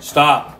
Stop.